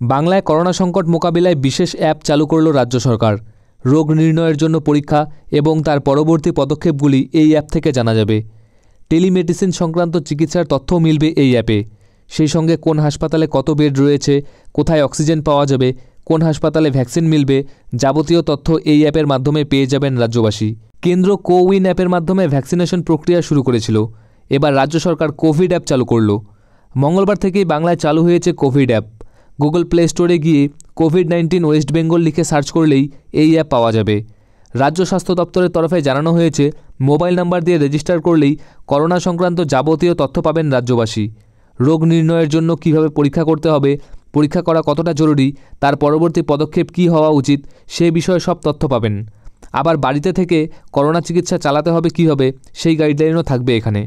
বাংলায় করোনা সংকট মোকাবিলায় বিশেষ অ্যাপ চালু করল রাজ্য সরকার। রোগ নির্ণয়ের জন্য পরীক্ষা এবং তার পরবর্তী পদক্ষেপগুলি এই অ্যাপ থেকে জানা যাবে। টেলিমেডিসিন সংক্রান্ত চিকিৎসার তথ্যও মিলবে এই অ্যাপে। সেই সঙ্গে কোন হাসপাতালে কত বেড রয়েছে, কোথায় অক্সিজেন পাওয়া যাবে, কোন হাসপাতালে ভ্যাকসিন মিলবে, যাবতীয় তথ্য এই অ্যাপের মাধ্যমে পেয়ে যাবেন রাজ্যবাসী। কেন্দ্র কোউইন অ্যাপের মাধ্যমে ভ্যাকসিনেশন প্রক্রিয়া শুরু করেছিল। এবার রাজ্য সরকার কোভিড অ্যাপ চালু করল। মঙ্গলবার থেকেই বাংলায় চালু হয়েছে কোভিড অ্যাপ। গুগল প্লে স্টোরে গিয়ে কোভিড নাইন্টিন ওয়েস্ট বেঙ্গল লিখে সার্চ করলেই এই অ্যাপ পাওয়া যাবে। রাজ্য স্বাস্থ্য দপ্তরের তরফে জানানো হয়েছে মোবাইল নাম্বার দিয়ে রেজিস্টার করলেই করোনা সংক্রান্ত যাবতীয় তথ্য পাবেন রাজ্যবাসী। রোগ নির্ণয়ের জন্য কীভাবে পরীক্ষা করতে হবে, পরীক্ষা করা কতটা জরুরি, তার পরবর্তী পদক্ষেপ কী হওয়া উচিত, সে বিষয়ে সব তথ্য পাবেন। আবার বাড়িতে থেকে করোনা চিকিৎসা চালাতে হবে কীভাবে, সেই গাইডলাইনও থাকবে এখানে।